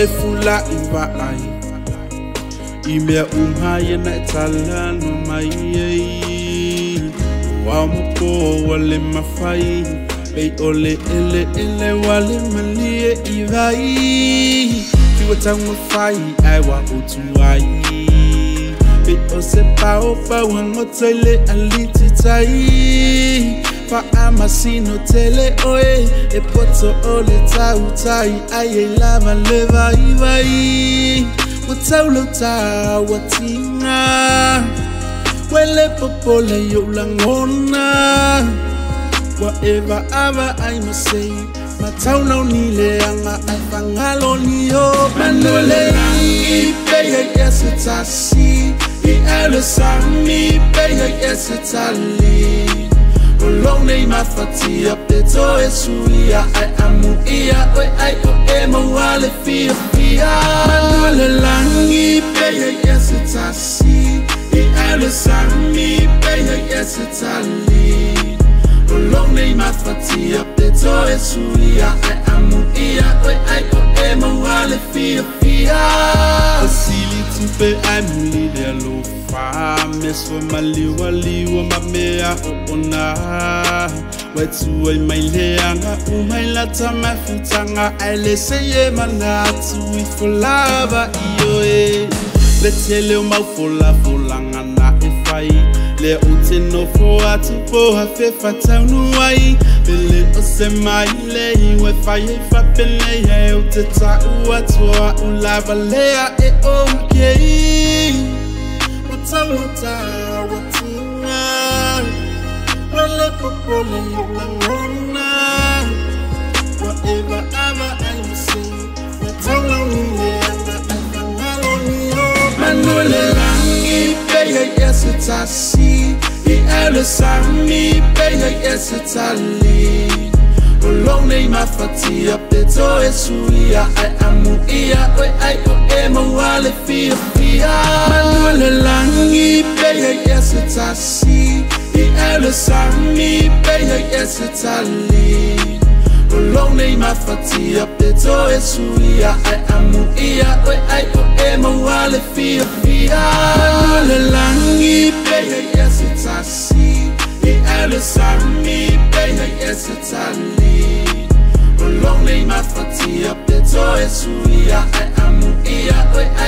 le fula iwa ai. I mea umhai na e tala no mai ei Wa mo po wale mawhai Pei ole ele ele wale malie i vai. Ki wa tau mawhai ai wa utu ai. Pei o se pao pao hango Fa amasino tele oe E poto ole tau tai Ai e lava le vai vai. Wa tau lau ta wa tinga Wele popole yo langona Whatever ava ai masei Matau nau ni le anga ai whangalo ni o Manuele i peia yes it's a I ele sami peia yes it's a li Olong nei mawhatia peto e suia Ai amu ia oi ai o e mawale fia fia Manuele langi peia yes it's a si I ele sami peia yes it's a li Olong nei mawhatia peto e suia Ai amu ia oi ai o e mawale fia fia Asili tupe ai muli le alofa Meso maliwa liwa mamea o ona Wetu ai mai leanga umai lata mafutanga Ai seye manatu i folava iyo e Le tele o mau fola folanga na e fai Le o te no fo atu po ha fe fatau nuai Pele o se mai le iwe fai e fa pele e o te toa u lava lea e o mkei Watauta watinga Wale popole yulangona Whatever ever I say Wataula nile anga Afangalo niyo. Manuele langi Beya yes it's a si I amu ia Oi o e mawale fia fia langipe ya I tasi ielesami pe ya yesu tali olonei mafatia peto esuia e amu ia oe ai o e fi fiafia le langi pe ya I tasi ielesami pe ya yesu tali olonei mafatia peto esuia e amu ia oe